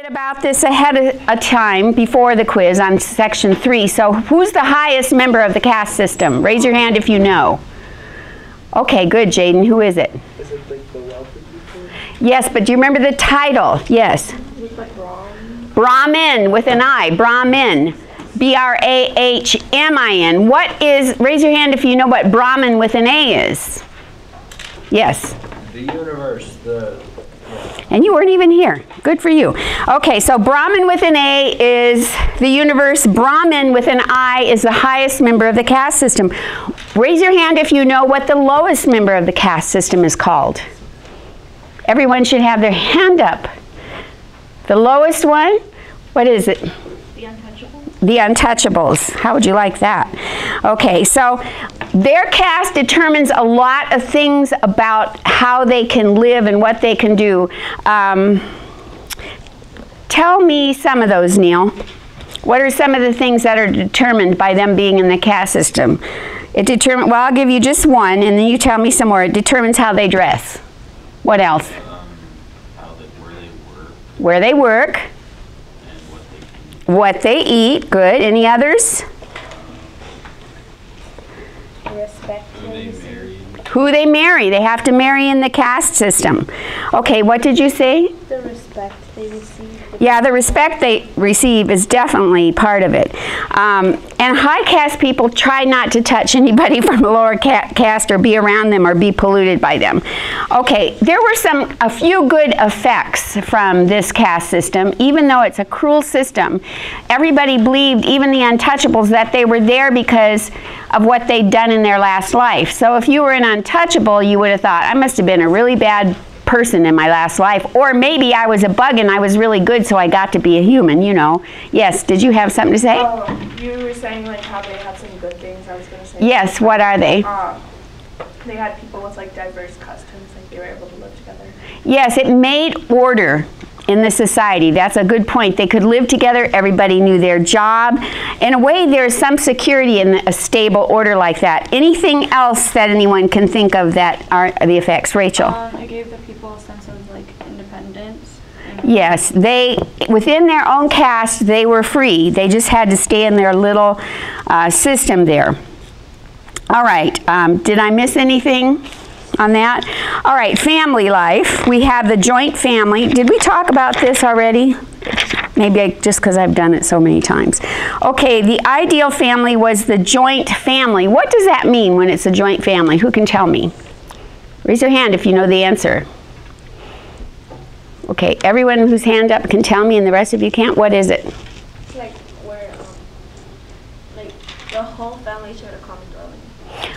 bit about this ahead of a time before the quiz on section three. So who's the highest member of the caste system? Raise your hand if you know. Okay, good, Jaden. Who is it? Is it? Yes, but do you remember the title? Yes. Brahmin with an I. Brahmin. B R A H M I N. What is, raise your hand if you know what Brahman with an A is. Yes. The universe, the And you weren't even here. Good for you. Okay, so Brahman with an A is the universe. Brahmin with an I is the highest member of the caste system. Raise your hand if you know what the lowest member of the caste system is called. Everyone should have their hand up. The lowest one, what is it? The untouchables. How would you like that? Okay, so their caste determines a lot of things about how they can live and what they can do. Um, tell me some of those, Neil. What are some of the things that are determined by them being in the caste system? It determines, well, I'll give you just one, and then you tell me some more. It determines how they dress. What else? um, they, where they work Where they work, and what they what they eat. Good. Any others? Respect. who they marry. They have to marry in the caste system. Okay, what did you say? The respect they receive. Yeah, the respect they receive is definitely part of it. Um, and high caste people try not to touch anybody from a lower ca- caste or be around them or be polluted by them. Okay, there were some a few good effects from this caste system, even though it's a cruel system. Everybody believed, even the untouchables, that they were there because of what they'd done in their last life. So if you were an untouchable, you would have thought, I must have been a really bad person in my last life. Or maybe I was a bug and I was really good, so I got to be a human, you know. Yes, did you have something to say? Um, you were saying like how they had some good things. I was gonna say. Yes, what are they? Um, they had people with like diverse customs, like they were able to live together. Yes, it made order in the society. That's a good point. They could live together, everybody knew their job. In a way, there's some security in a stable order like that. Anything else that anyone can think of that are the effects? Rachel? Um, sense of like independence. Yes, they, within their own caste, they were free. They just had to stay in their little uh, system there. All right, um, did I miss anything on that? All right, family life. We have the joint family. Did we talk about this already? Maybe I, just because I've done it so many times. Okay, the ideal family was the joint family. What does that mean when it's a joint family? Who can tell me? Raise your hand if you know the answer. Okay, everyone whose hand up can tell me and the rest of you can't. What is it? It's like where, um, like the whole family shared a common dwelling.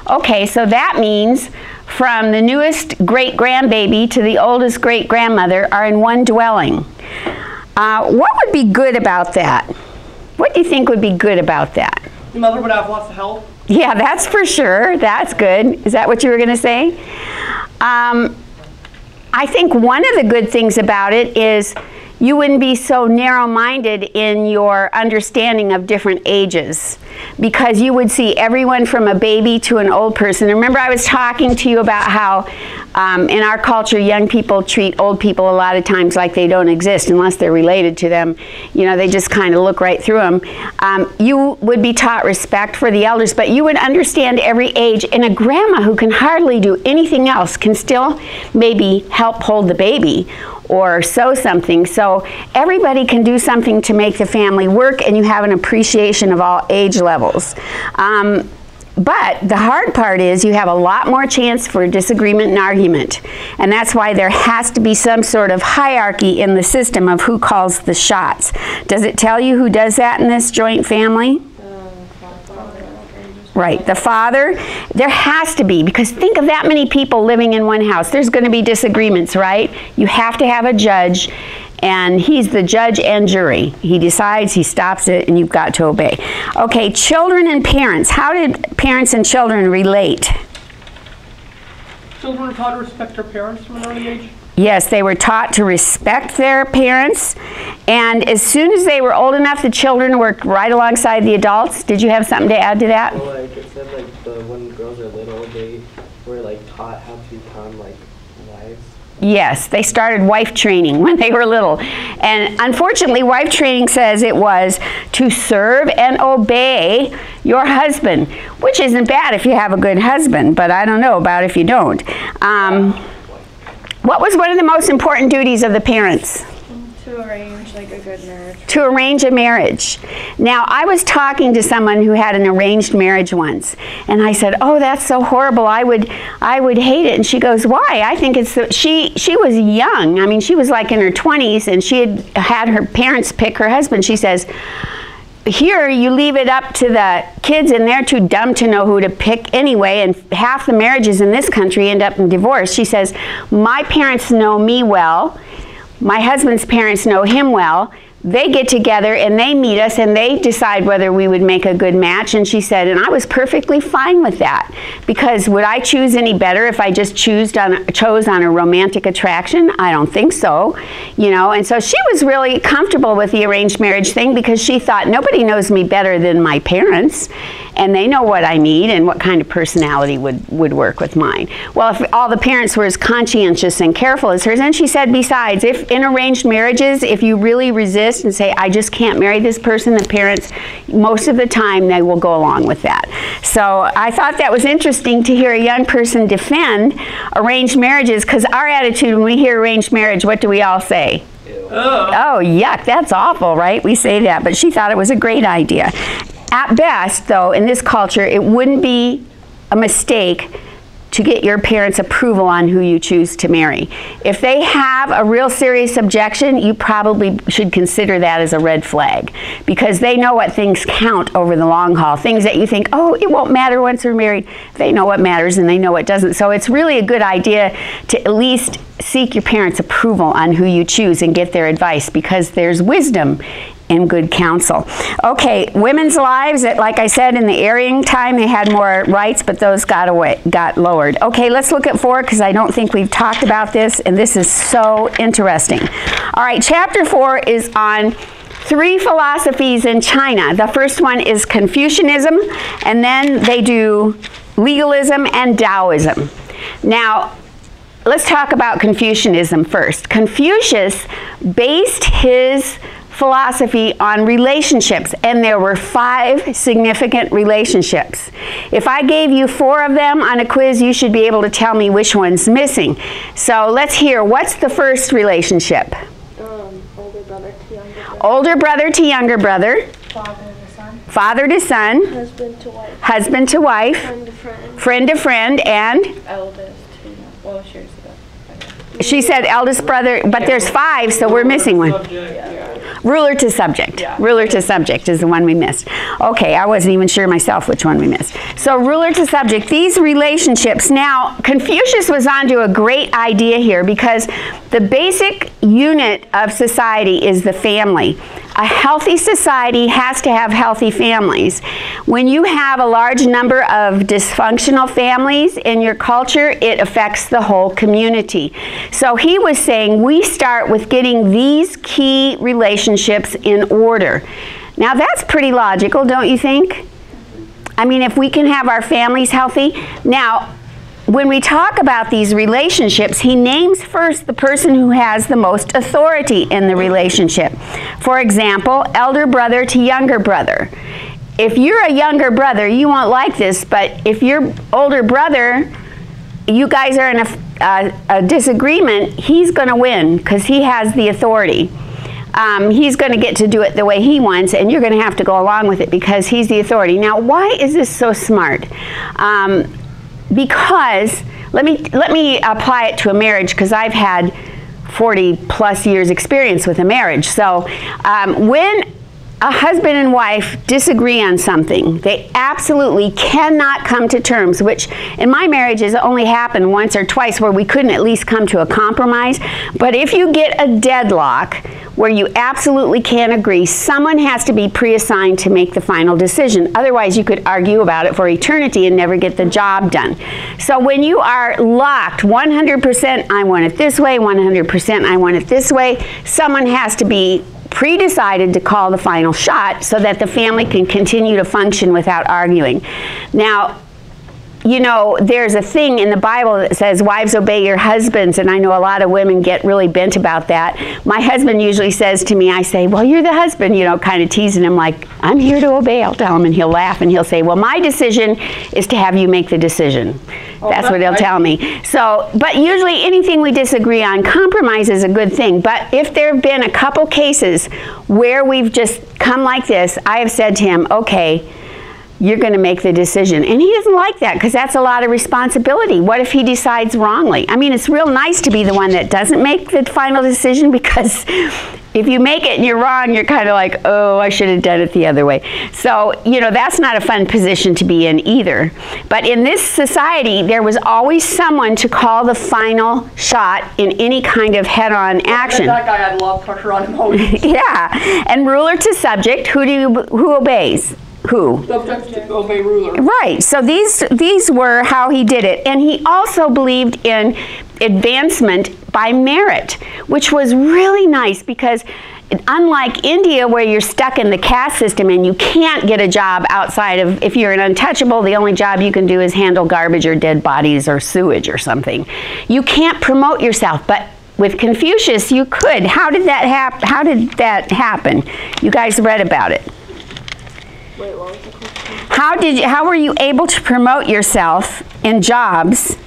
Okay, so that means from the newest great grandbaby to the oldest great grandmother are in one dwelling. Uh, what would be good about that? What do you think would be good about that? The mother would have lots of help. Yeah, that's for sure. That's good. Is that what you were going to say? Um, I think one of the good things about it is you wouldn't be so narrow minded in your understanding of different ages because you would see everyone from a baby to an old person. Remember, I was talking to you about how um, in our culture, young people treat old people a lot of times like they don't exist unless they're related to them. You know, they just kind of look right through them. Um, you would be taught respect for the elders, but you would understand every age. And a grandma who can hardly do anything else can still maybe help hold the baby or sew something. So everybody can do something to make the family work, and you have an appreciation of all age levels. Um, but the hard part is you have a lot more chance for disagreement and argument. And that's why there has to be some sort of hierarchy in the system of who calls the shots. Does it tell you who does that in this joint family? Right, the father, there has to be, because think of that many people living in one house. There's going to be disagreements, right? You have to have a judge, and he's the judge and jury. He decides, he stops it, and you've got to obey. Okay, children and parents. How did parents and children relate? Children are taught to respect their parents from an early age. Yes, they were taught to respect their parents, and as soon as they were old enough, the children worked right alongside the adults. Did you have something to add to that? Well, like it said, like the when girls are little, they were like taught how to become like wives. Yes, they started wife training when they were little. And unfortunately, wife training says it was to serve and obey your husband, which isn't bad if you have a good husband, but I don't know about if you don't. Um, what was one of the most important duties of the parents? To arrange like a good marriage. to arrange a marriage. Now, I was talking to someone who had an arranged marriage once, and I said, "Oh, that's so horrible. I would I would hate it." And she goes, "Why?" I think it's the, she she was young. I mean, she was like in her 20s and she had had her parents pick her husband. She says, here you leave it up to the kids and they're too dumb to know who to pick anyway and half the marriages in this country end up in divorce. She says my parents know me well. My husband's parents know him well they get together and they meet us and they decide whether we would make a good match. And she said and i was perfectly fine with that. Because would i choose any better if i just choose on, chose on a romantic attraction? I don't think so you know? And so she was really comfortable with the arranged marriage thing because she thought nobody knows me better than my parents. And they know what i need and what kind of personality would, would work with mine. Well if all the parents were as conscientious and careful as hers. And she said besides if in arranged marriages if you really resist and say, I just can't marry this person, the parents, most of the time they will go along with that. So I thought that was interesting to hear a young person defend arranged marriages because our attitude when we hear arranged marriage, what do we all say? Oh, yuck, that's awful, right? We say that, but she thought it was a great idea. At best, though, in this culture, it wouldn't be a mistake to get your parents' approval on who you choose to marry. If they have a real serious objection, you probably should consider that as a red flag because they know what things count over the long haul. Things that you think, oh, it won't matter once we're married, they know what matters and they know what doesn't. So it's really a good idea to at least seek your parents' approval on who you choose and get their advice because there's wisdom in good counsel. Okay, women's lives, like I said, in the Aryan time, they had more rights, but those got away, got lowered. Okay, let's look at four because I don't think we've talked about this, and this is so interesting. All right, chapter four is on three philosophies in China. The first one is Confucianism, and then they do legalism and Taoism. Now, let's talk about Confucianism first. Confucius based his philosophy on relationships, and there were five significant relationships. If I gave you four of them on a quiz, you should be able to tell me which one's missing. So let's hear what's the first relationship? Um, older brother to younger brother. Older brother to younger brother, Father and son. father to son, Husband to wife. husband to wife, Friend to friend. friend to friend, and Eldest well, she's the. she said eldest brother, but there's five, so we're missing one. Ruler to subject. Ruler to subject is the one we missed. Okay, I wasn't even sure myself which one we missed. So, ruler to subject, these relationships. Now, Confucius was onto a great idea here because the basic unit of society is the family. A healthy society has to have healthy families. When you have a large number of dysfunctional families in your culture, it affects the whole community. So he was saying we start with getting these key relationships in order. Now that's pretty logical, don't you think? I mean, if we can have our families healthy. Now, when we talk about these relationships, he names first the person who has the most authority in the relationship. For example, elder brother to younger brother. If you're a younger brother, you won't like this, but if your older brother, you guys are in a, a, a disagreement, he's going to win because he has the authority. Um, he's going to get to do it the way he wants, and you're going to have to go along with it because he's the authority. Now, why is this so smart? Um, because let me let me apply it to a marriage because I've had 40 plus years experience with a marriage. So um, when a husband and wife disagree on something, they absolutely cannot come to terms, which in my marriages only happened once or twice where we couldn't at least come to a compromise. But if you get a deadlock where you absolutely can't agree, someone has to be pre-assigned to make the final decision. Otherwise, you could argue about it for eternity and never get the job done. So when you are locked 100%, I want it this way, 100%, I want it this way, someone has to be pre-decided to call the final shot so that the family can continue to function without arguing. Now, you know, there's a thing in the Bible that says, Wives, obey your husbands. And I know a lot of women get really bent about that. My husband usually says to me, I say, Well, you're the husband, you know, kind of teasing him, like, I'm here to obey. I'll tell him. And he'll laugh and he'll say, Well, my decision is to have you make the decision. Oh, That's what he'll tell me. So, but usually anything we disagree on, compromise is a good thing. But if there have been a couple cases where we've just come like this, I have said to him, Okay, you're going to make the decision. And he doesn't like that because that's a lot of responsibility. What if he decides wrongly? I mean, it's real nice to be the one that doesn't make the final decision because if you make it and you're wrong, you're kind of like, oh, I should have done it the other way. So, you know, that's not a fun position to be in either. But in this society, there was always someone to call the final shot in any kind of head on action. That guy had a lot of pressure on him. Yeah. And ruler to subject, who do you, who obeys? Who? Subject to obey ruler. Right. So these these were how he did it, and he also believed in advancement by merit, which was really nice because unlike India where you're stuck in the caste system and you can't get a job outside of if you're an untouchable, the only job you can do is handle garbage or dead bodies or sewage or something. You can't promote yourself, but with Confucius, you could. How did that hap- How did that happen? You guys read about it. How did you, how were you able to promote yourself in jobs?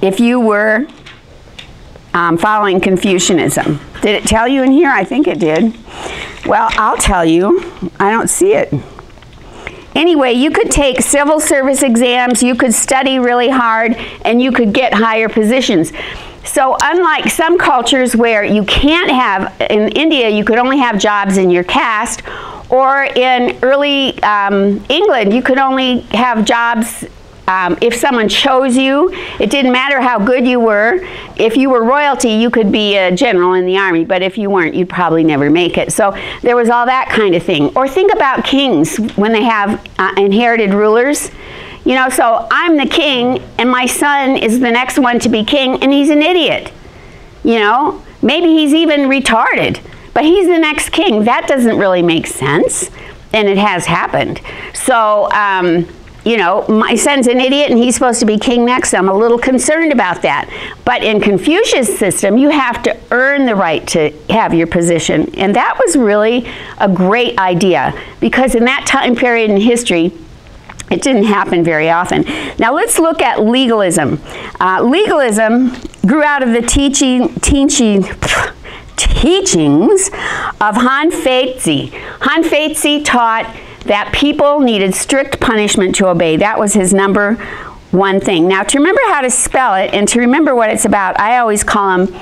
If you were um, following Confucianism. Did it tell you in here? I think it did. Well, I'll tell you. I don't see it. Anyway, you could take civil service exams, you could study really hard, and you could get higher positions. So, unlike some cultures where you can't have, in India, you could only have jobs in your caste, or in early um, England, you could only have jobs um, if someone chose you. It didn't matter how good you were. If you were royalty, you could be a general in the army, but if you weren't, you'd probably never make it. So, there was all that kind of thing. Or think about kings when they have uh, inherited rulers. You know, so I'm the king, and my son is the next one to be king, and he's an idiot. You know, maybe he's even retarded, but he's the next king. That doesn't really make sense, and it has happened. So, um, you know, my son's an idiot and he's supposed to be king next. I'm a little concerned about that. But in Confucius' system, you have to earn the right to have your position. And that was really a great idea because in that time period in history, it didn't happen very often. Now let's look at legalism. Uh, legalism grew out of the teaching, teaching, teachings of Han Feizi. Han Feizi taught that people needed strict punishment to obey. That was his number one thing. Now to remember how to spell it and to remember what it's about, I always call him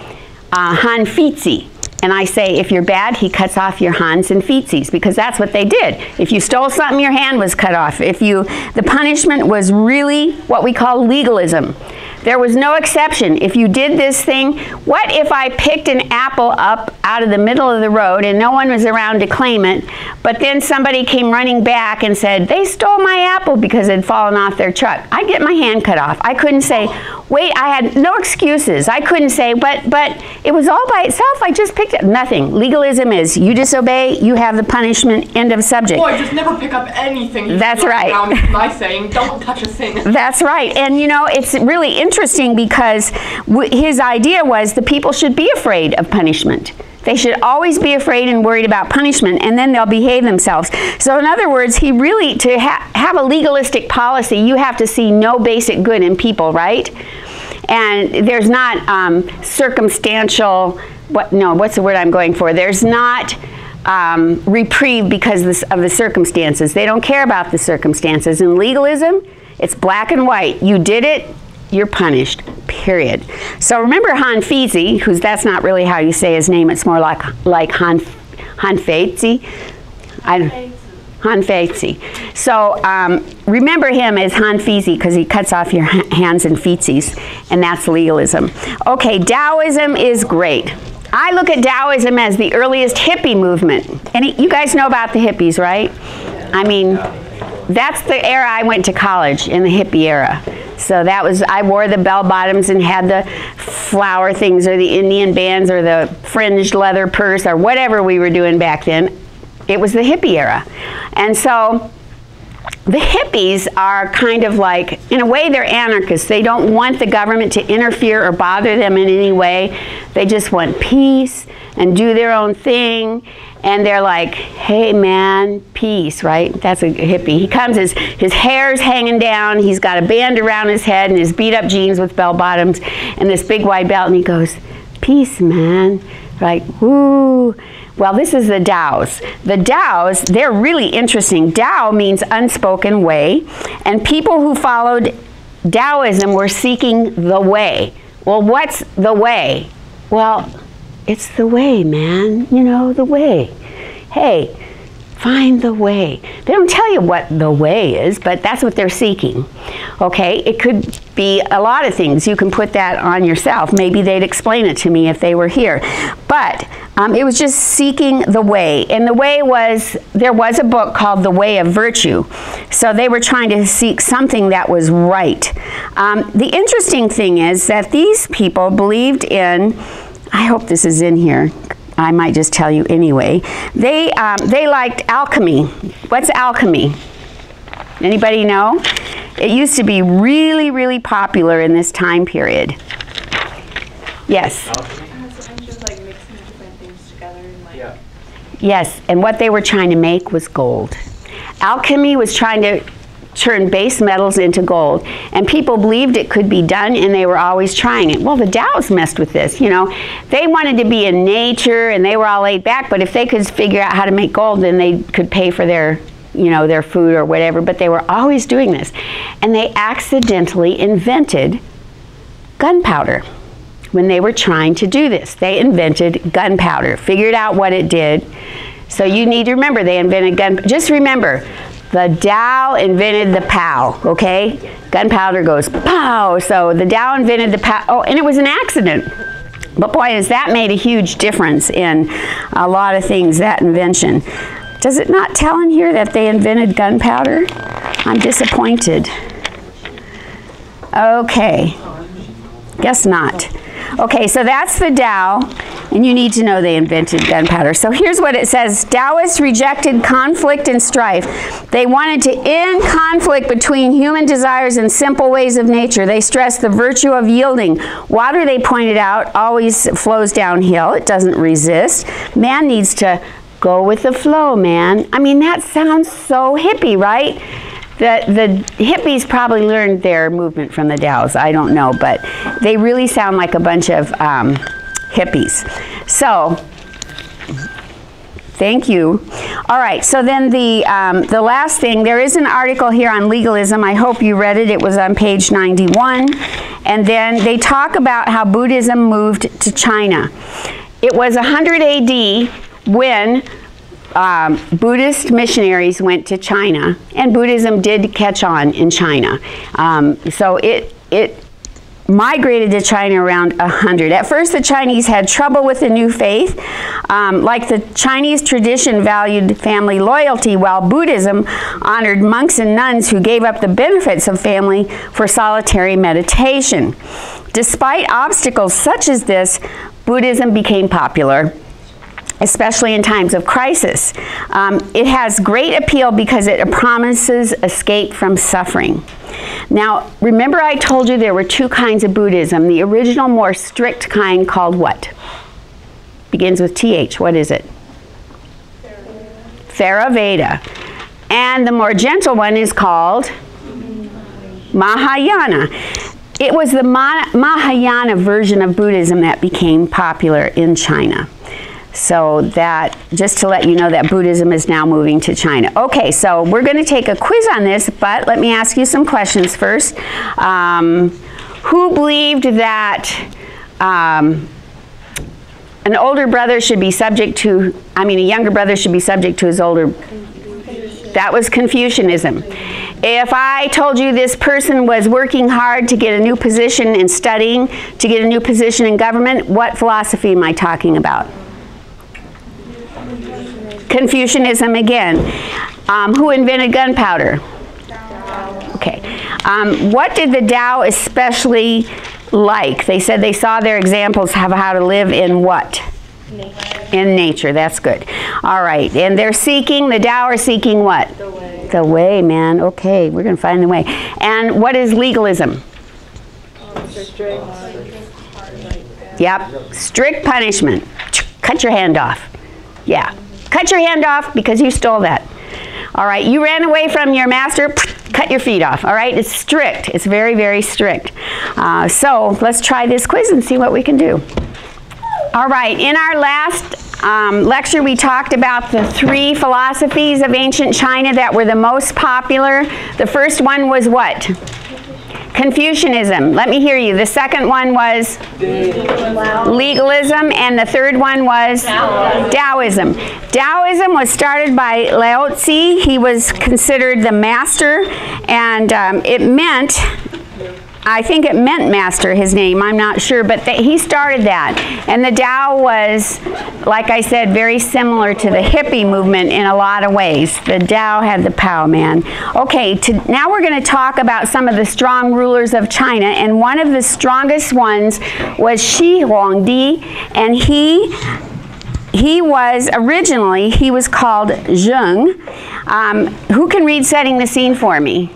uh, Han Feizi. And I say, if you're bad, he cuts off your hands and Feetsies because that's what they did. If you stole something, your hand was cut off. If you, the punishment was really what we call legalism. There was no exception. If you did this thing, what if I picked an apple up out of the middle of the road and no one was around to claim it, but then somebody came running back and said, they stole my apple because it had fallen off their truck. I'd get my hand cut off. I couldn't say, wait, I had no excuses. I couldn't say, but, but it was all by itself. I just picked up Nothing. Legalism is you disobey, you have the punishment, end of subject. Boy, just never pick up anything. you That's right. My saying, don't touch a thing. That's right. And you know, it's really interesting because w- his idea was the people should be afraid of punishment. They should always be afraid and worried about punishment, and then they'll behave themselves. So, in other words, he really, to ha- have a legalistic policy, you have to see no basic good in people, right? And there's not um, circumstantial, what, no, what's the word I'm going for? There's not um, reprieve because of the, of the circumstances. They don't care about the circumstances. In legalism, it's black and white. You did it, you're punished, period. So remember Han Feizi, who's that's not really how you say his name, it's more like like Han Han Feizi. I Han Feizi. So um, remember him as Han Feizi because he cuts off your hands and feetsies, and that's legalism. Okay, Taoism is great. I look at Taoism as the earliest hippie movement. And you guys know about the hippies, right? I mean, that's the era I went to college in the hippie era. So that was I wore the bell bottoms and had the flower things or the Indian bands or the fringed leather purse or whatever we were doing back then. it was the hippie era. And so the hippies are kind of like, in a way, they're anarchists. They don't want the government to interfere or bother them in any way. They just want peace and do their own thing. And they're like, hey man, peace, right? That's a hippie. He comes, his, his hair's hanging down, he's got a band around his head and his beat up jeans with bell bottoms and this big wide belt, and he goes, peace, man. Like, woo. Well, this is the Tao's. The Tao's, they're really interesting. Tao means unspoken way, and people who followed Taoism were seeking the way. Well, what's the way? Well, it's the way, man. You know, the way. Hey, find the way. They don't tell you what the way is, but that's what they're seeking. Okay, it could be a lot of things. You can put that on yourself. Maybe they'd explain it to me if they were here. But um, it was just seeking the way. And the way was, there was a book called The Way of Virtue. So they were trying to seek something that was right. Um, the interesting thing is that these people believed in, I hope this is in here. I might just tell you anyway. They, um, they liked alchemy. What's alchemy? Anybody know? It used to be really, really popular in this time period. Yes. Has a bunch of like mixing different things together and like. Yeah. Yes, and what they were trying to make was gold. Alchemy was trying to turn base metals into gold, and people believed it could be done, and they were always trying it. Well, the Tao's messed with this, you know. They wanted to be in nature, and they were all laid back, but if they could figure out how to make gold, then they could pay for their, you know, their food or whatever, but they were always doing this. And they accidentally invented gunpowder when they were trying to do this. They invented gunpowder, figured out what it did. So you need to remember they invented gun. Just remember, the Tao invented the pow, okay? Gunpowder goes pow. So the Tao invented the pow. Oh, and it was an accident. But boy, has that made a huge difference in a lot of things, that invention. Does it not tell in here that they invented gunpowder? I'm disappointed. Okay. Guess not. Okay, so that's the Tao, and you need to know they invented gunpowder. So here's what it says Taoists rejected conflict and strife. They wanted to end conflict between human desires and simple ways of nature. They stressed the virtue of yielding. Water, they pointed out, always flows downhill, it doesn't resist. Man needs to go with the flow, man. I mean, that sounds so hippie, right? The, the hippies probably learned their movement from the Tao's. I don't know, but they really sound like a bunch of um, hippies. So, thank you. All right, so then the, um, the last thing, there is an article here on legalism. I hope you read it. It was on page 91. And then they talk about how Buddhism moved to China. It was 100 AD when um, Buddhist missionaries went to China, and Buddhism did catch on in China. Um, so it it migrated to China around 100. At first, the Chinese had trouble with the new faith. Um, like the Chinese tradition valued family loyalty, while Buddhism honored monks and nuns who gave up the benefits of family for solitary meditation. Despite obstacles such as this, Buddhism became popular especially in times of crisis. Um, it has great appeal because it promises escape from suffering. Now, remember I told you there were two kinds of Buddhism. The original, more strict kind called what? Begins with TH. What is it? Theravada. And the more gentle one is called Mahayana. It was the Mahayana version of Buddhism that became popular in China. So that, just to let you know that Buddhism is now moving to China. Okay, so we're going to take a quiz on this, but let me ask you some questions first. Um, who believed that um, an older brother should be subject to, I mean, a younger brother should be subject to his older, that was Confucianism. If I told you this person was working hard to get a new position in studying, to get a new position in government, what philosophy am I talking about? Confucianism again. Um, who invented gunpowder? Okay. Um, what did the Tao especially like? They said they saw their examples of how to live in what? nature. In nature, that's good. All right, and they're seeking, the Tao are seeking what? The way. The way, man. Okay, we're going to find the way. And what is legalism? Yep, strict punishment. Cut your hand off. Yeah, cut your hand off because you stole that. All right, you ran away from your master, cut your feet off. All right, it's strict. It's very, very strict. Uh, so let's try this quiz and see what we can do. All right, in our last um, lecture, we talked about the three philosophies of ancient China that were the most popular. The first one was what? Confucianism. Let me hear you. The second one was legalism, and the third one was Taoism. Taoism was started by Lao Tzu. He was considered the master, and um, it meant I think it meant master, his name, I'm not sure, but he started that. And the Tao was, like I said, very similar to the hippie movement in a lot of ways. The Tao had the pow, man. Okay, to, now we're going to talk about some of the strong rulers of China, and one of the strongest ones was Shi Huangdi, and he he was originally he was called Zheng. Um, who can read setting the scene for me?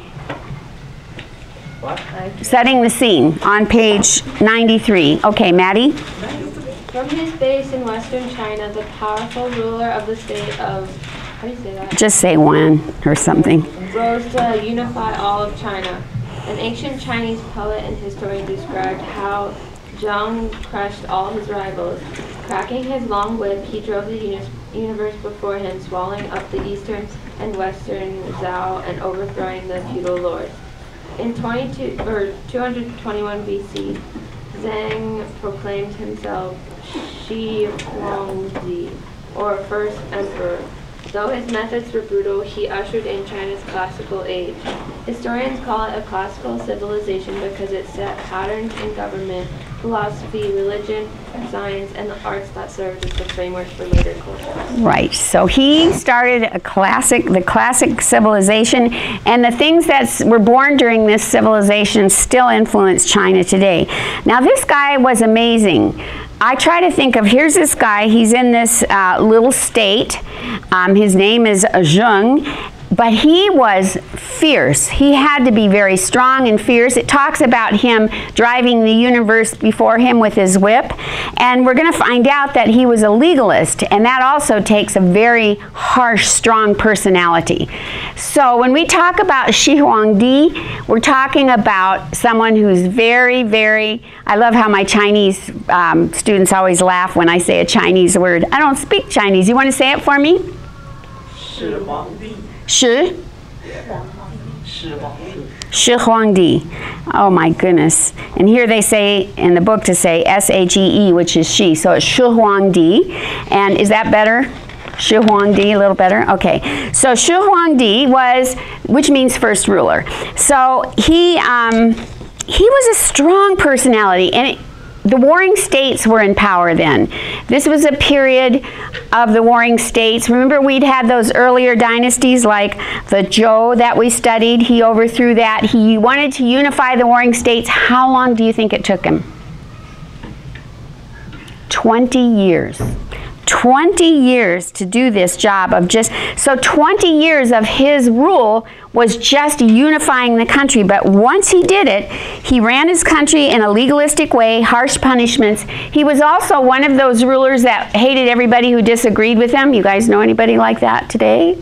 Setting the scene on page 93. Okay, Maddie? From his base in western China, the powerful ruler of the state of, how do you say that? Just say one or something. rose to unify all of China. An ancient Chinese poet and historian described how Zheng crushed all his rivals. Cracking his long whip, he drove the uni- universe before him, swallowing up the eastern and western Zhou and overthrowing the feudal lords. In 22 or 221 BC, Zheng proclaimed himself Shi Huangdi, or first emperor. Though his methods were brutal, he ushered in China's classical age. Historians call it a classical civilization because it set patterns in government, philosophy, religion, science, and the arts that served as the framework for later cultures. Right. So he started a classic, the classic civilization, and the things that were born during this civilization still influence China today. Now, this guy was amazing. I try to think of here's this guy. He's in this uh, little state. Um, his name is Zheng. But he was fierce. He had to be very strong and fierce. It talks about him driving the universe before him with his whip. And we're going to find out that he was a legalist. And that also takes a very harsh, strong personality. So when we talk about Shi Huangdi, we're talking about someone who's very, very. I love how my Chinese um, students always laugh when I say a Chinese word. I don't speak Chinese. You want to say it for me? Shi? Shi Shi Huangdi. Oh my goodness. And here they say in the book to say S H E E, which is she. So it's Shi Huangdi. And is that better? Shi Huangdi, a little better? Okay. So Shi Huangdi was, which means first ruler. So he, um, he was a strong personality. And it, the warring states were in power then. This was a period of the warring states. Remember, we'd had those earlier dynasties like the Zhou that we studied. He overthrew that. He wanted to unify the warring states. How long do you think it took him? 20 years. 20 years to do this job of just so 20 years of his rule was just unifying the country but once he did it he ran his country in a legalistic way harsh punishments. He was also one of those rulers that hated everybody who disagreed with him. You guys know anybody like that today?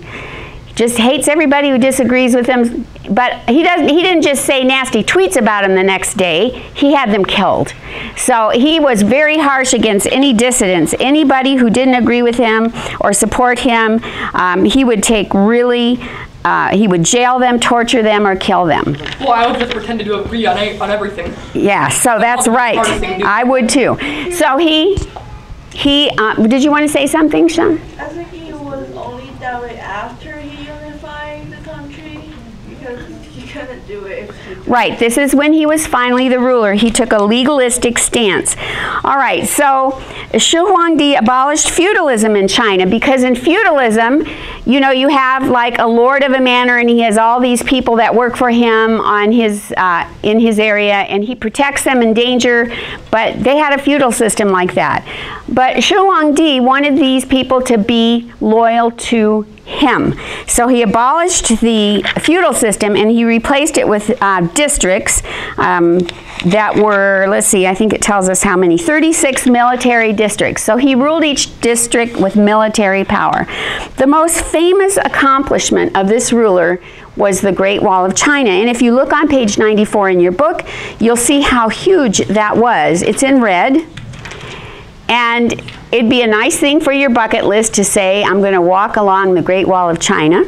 Just hates everybody who disagrees with him. But he doesn't. He didn't just say nasty tweets about him the next day. He had them killed. So he was very harsh against any dissidents, anybody who didn't agree with him or support him. Um, he would take really. Uh, he would jail them, torture them, or kill them. Well, I would just pretend to do agree on, a- on everything. Yeah, so that's right. hardest thing to do. I would too. So he, he. Uh, did you want to say something, Sean? I think he was only that way after he unified the country because he couldn't do it if he Right, this is when he was finally the ruler. He took a legalistic stance. All right, so Shi Huangdi abolished feudalism in China because in feudalism, you know, you have like a lord of a manor and he has all these people that work for him on his, uh, in his area and he protects them in danger, but they had a feudal system like that. But Shi Huangdi wanted these people to be loyal to him. So he abolished the feudal system and he replaced it with uh, districts um, that were, let's see, I think it tells us how many 36 military districts. So he ruled each district with military power. The most famous accomplishment of this ruler was the Great Wall of China. And if you look on page 94 in your book, you'll see how huge that was. It's in red. And it'd be a nice thing for your bucket list to say, I'm going to walk along the Great Wall of China.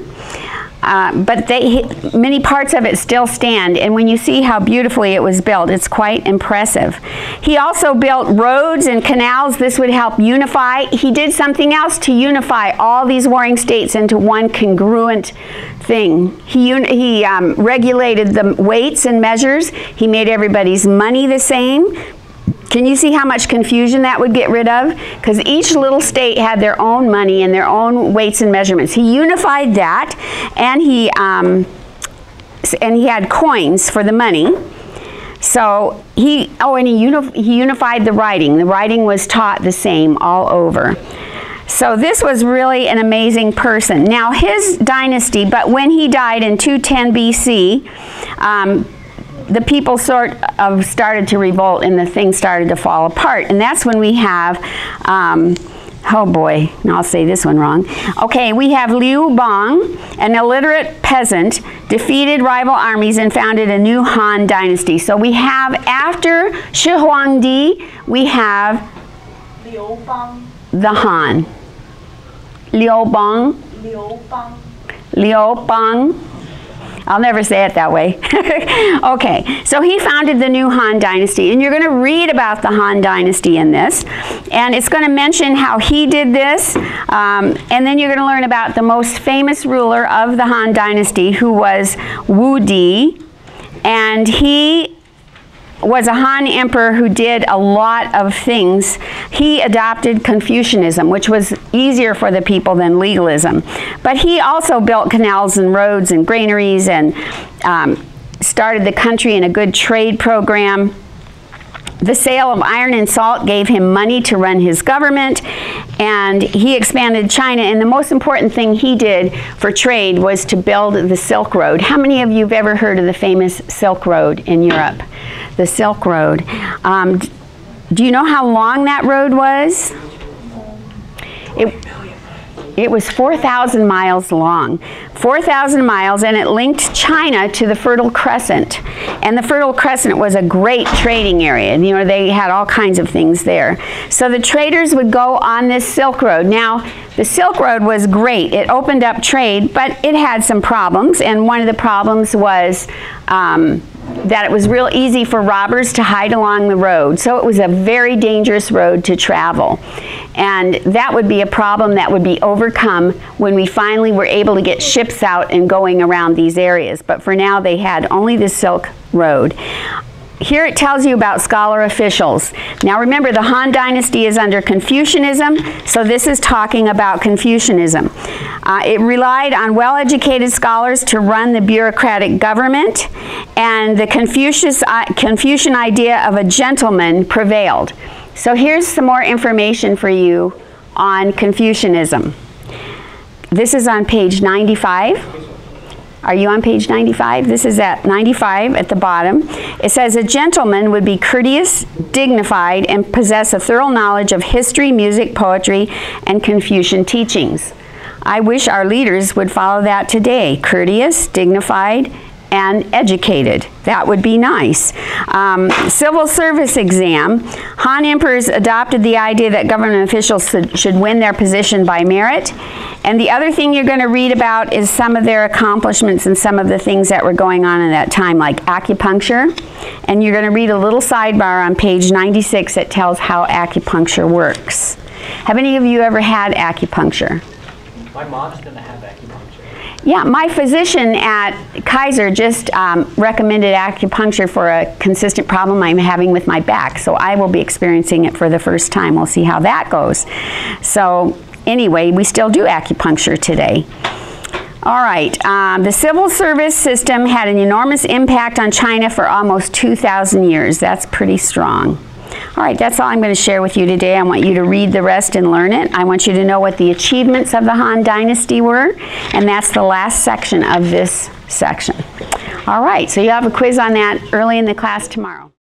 Uh, but they, many parts of it still stand, and when you see how beautifully it was built, it's quite impressive. He also built roads and canals. This would help unify. He did something else to unify all these warring states into one congruent thing. He, he um, regulated the weights and measures. He made everybody's money the same. Can you see how much confusion that would get rid of? Because each little state had their own money and their own weights and measurements. He unified that, and he um, and he had coins for the money. So he oh, and he, uni he unified the writing. The writing was taught the same all over. So this was really an amazing person. Now his dynasty, but when he died in 210 BC. Um, the people sort of started to revolt and the thing started to fall apart. And that's when we have, um, oh boy, I'll say this one wrong. Okay, we have Liu Bang, an illiterate peasant, defeated rival armies and founded a new Han dynasty. So we have, after Shi Huangdi, we have Liu Bang. the Han. Liu Bang. Liu Bang. Liu Bang. I'll never say it that way. okay, so he founded the new Han Dynasty, and you're going to read about the Han Dynasty in this, and it's going to mention how he did this, um, and then you're going to learn about the most famous ruler of the Han Dynasty, who was Wu Di, and he was a Han emperor who did a lot of things. He adopted Confucianism, which was easier for the people than legalism. But he also built canals and roads and granaries and um, started the country in a good trade program. The sale of iron and salt gave him money to run his government, and he expanded China. And the most important thing he did for trade was to build the Silk Road. How many of you have ever heard of the famous Silk Road in Europe? The Silk Road. Um, do you know how long that road was? It, it was 4,000 miles long. 4,000 miles, and it linked China to the Fertile Crescent. And the Fertile Crescent was a great trading area. You know, they had all kinds of things there. So the traders would go on this Silk Road. Now, the Silk Road was great. It opened up trade, but it had some problems. And one of the problems was um, that it was real easy for robbers to hide along the road. So it was a very dangerous road to travel. And that would be a problem that would be overcome when we finally were able to get ships out and going around these areas. But for now, they had only the Silk Road. Here it tells you about scholar officials. Now remember, the Han Dynasty is under Confucianism, so this is talking about Confucianism. Uh, it relied on well-educated scholars to run the bureaucratic government, and the Confucius, uh, Confucian idea of a gentleman prevailed. So here's some more information for you on Confucianism. This is on page 95. Are you on page 95? This is at 95 at the bottom. It says a gentleman would be courteous, dignified, and possess a thorough knowledge of history, music, poetry, and Confucian teachings. I wish our leaders would follow that today. Courteous, dignified, and educated. That would be nice. Um, civil service exam. Han emperors adopted the idea that government officials should, win their position by merit. And the other thing you're going to read about is some of their accomplishments and some of the things that were going on in that time, like acupuncture. And you're going to read a little sidebar on page 96 that tells how acupuncture works. Have any of you ever had acupuncture? My mom's gonna have acupuncture. Yeah, my physician at Kaiser just um, recommended acupuncture for a consistent problem I'm having with my back. So I will be experiencing it for the first time. We'll see how that goes. So anyway, we still do acupuncture today. All right, um, the civil service system had an enormous impact on China for almost 2,000 years. That's pretty strong. All right, that's all I'm going to share with you today. I want you to read the rest and learn it. I want you to know what the achievements of the Han Dynasty were, and that's the last section of this section. All right, so you have a quiz on that early in the class tomorrow.